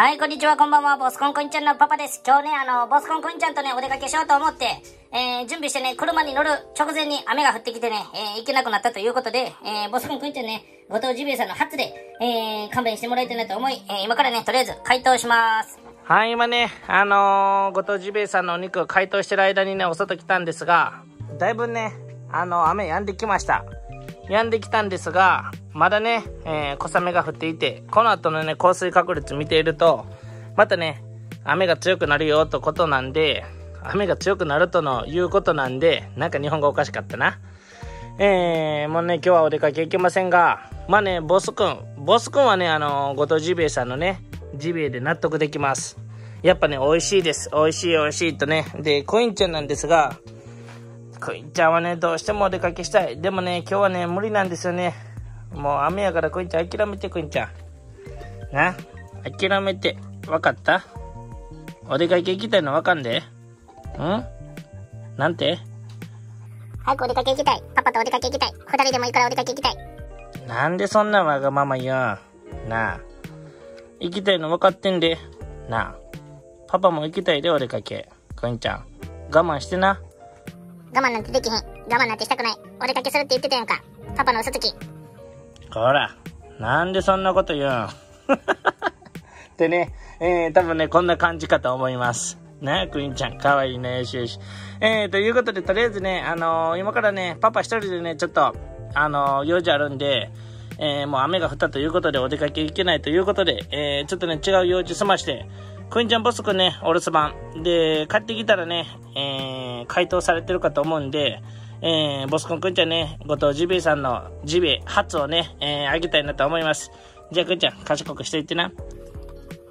はい、こんにちは、こんばんは、ボスコンコインちゃんのパパです。今日ね、あの、ボスコンコインちゃんとね、お出かけしようと思って、えー、準備してね、車に乗る直前に雨が降ってきてね、えー、行けなくなったということで、えー、ボスコンコインちゃんね、後藤ジビエさんの初で、えー、勘弁してもらいたいなと思い、えー、今からね、とりあえず解凍します。はい、今ね、あのー、ご当地ベイさんのお肉を解凍してる間にね、お外来たんですが、だいぶね、あの、雨止んできました。止んできたんですが、まだね、えー、小雨が降っていて、この後のね、降水確率見ていると、またね、雨が強くなるよとことなんで、雨が強くなるとのいうことなんで、なんか日本語おかしかったな。えー、もうね、今日はお出かけ行けませんが、まあね、ボスくん、ボスくんはね、あの、ご当ジビエさんのね、ジビエで納得できます。やっぱね、美味しいです。美味しい美味しいとね。で、コインちゃんなんですが、コインちゃんはね、どうしてもお出かけしたい。でもね、今日はね、無理なんですよね。もう雨やからコインちゃん諦めて、コインちゃん。な、諦めて。わかった？お出かけ行きたいのわかんで？ん？なんて？早くお出かけ行きたい。パパとお出かけ行きたい。二人でもいいからお出かけ行きたい。なんでそんなわがまま言うん？なあ？行きたいの分かってんで？なあ？パパも行きたいで、お出かけ。コインちゃん。我慢してな。我慢なんてできへん。我慢なんてしたくない。お出かけするって言ってたやんか。パパの嘘つき。ほら。なんでそんなこと言うん？ってね、えー、多分ね、こんな感じかと思います。ね、クイーンちゃん、かわいいね、よしよし。えー、ということで、とりあえずね、あのー今からね、パパ一人でね、ちょっと、あのー用事あるんで、えー、もう雨が降ったということで、お出かけ行けないということで、えー、ちょっとね、違う用事済まして、クイーンちゃんボスくんね、お留守番。で、帰ってきたらね、えー、回答されてるかと思うんで、えー、ボスくんくんちゃんね、後藤ジビエさんのジビエ初をね、えー、あげたいなと思います。じゃあくんちゃん、賢くしていってな。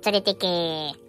連れてけー。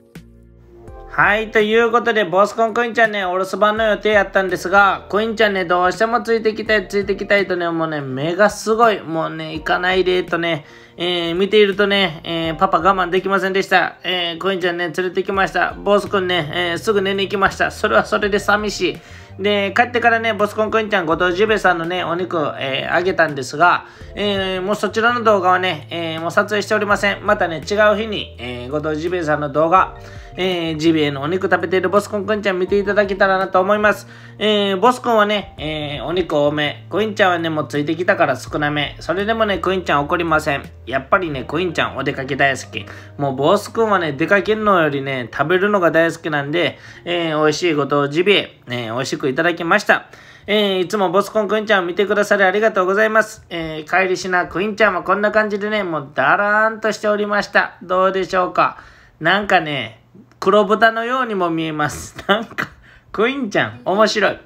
はい、ということで、ボスコンコインちゃんね、お留守番の予定やったんですが、コインちゃんね、どうしてもついてきたい、ついてきたいとね、もうね、目がすごい、もうね、行かないで、とね、えー、見ているとね、えー、パパ我慢できませんでした。えー、コインちゃんね、連れてきました。ボスくんね、えー、すぐ寝に行きました。それはそれで寂しい。で、帰ってからね、ボスコンコインちゃん、ご当地ジベさんのね、お肉、えーあげたんですが、えーもうそちらの動画はね、えーもう撮影しておりません。またね、違う日に、えーご当地ジベさんの動画、えージビエのお肉食べてるボスコンコインちゃん見ていただけたらなと思います。えーボスコンはね、えーお肉多め。コインちゃんはね、もうついてきたから少なめ。それでもね、コインちゃん怒りません。やっぱりね、コインちゃんお出かけ大好き。もうボスくんはね、出かけるのよりね、食べるのが大好きなんで、えー美味しいご当地ジビエ、えー美味しくいただきました。えーいつもボスコンクインちゃんを見てくださりありがとうございます。えー帰りしなクインちゃんもこんな感じでね、もうだらーんとしておりました。どうでしょうかなんかね、黒豚のようにも見えます。なんか、クインちゃん、面白い。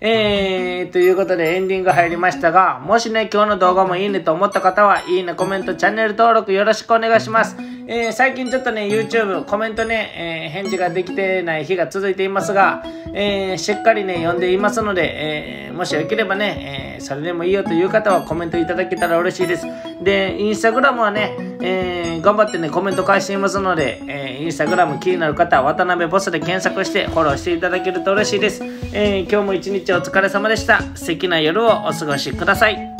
えー、ということでエンディング入りましたが、もしね、今日の動画もいいねと思った方は、いいね、コメント、チャンネル登録よろしくお願いします。えー、最近ちょっとね、YouTube、コメントね、えー返事ができてない日が続いていますが、えーしっかりね、読んでいますので、えもしよければね、えそれでもいいよという方はコメントいただけたら嬉しいです。で、インスタグラムはね、え頑張ってね、コメント返していますので、えーインスタグラム気になる方は渡辺ボスで検索してフォローしていただけると嬉しいです。え今日も一日お疲れ様でした。素敵な夜をお過ごしください。